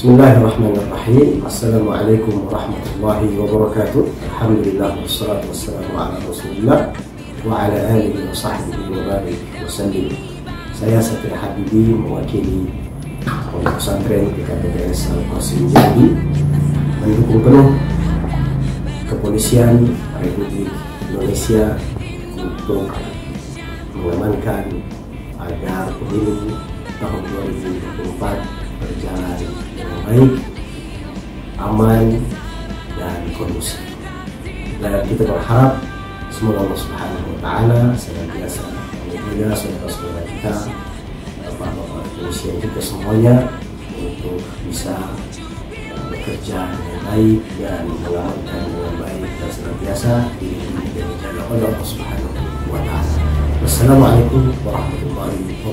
Bismillahirrahmanirrahim. Assalamualaikum warahmatullahi wabarakatuh. Alhamdulillah wassalatu wassalamu ala rasulillah Wa ala alihi wa sahbihi wa barik wa sallim. Saya Satria Habibi mewakili Pondok Pesantren PKPTS Al-Qasim Jambi Mendukung penuh Kepolisian Republik Indonesia Untuk mengamankan agar pemilu tahun 2024 berjalan baik, aman, dan kondusif. Dan kita berharap semoga Allah Subhanahu wa taala senantiasa menjaga saudara-saudara kita, bapak-bapak kepolisian kita semuanya untuk bisa bekerja dengan baik dan mengamankan dengan baik dan senantiasa dilindungi dan dijaga oleh Allah Subhanahu wa taala. Wassalamualaikum warahmatullahi wabarakatuh.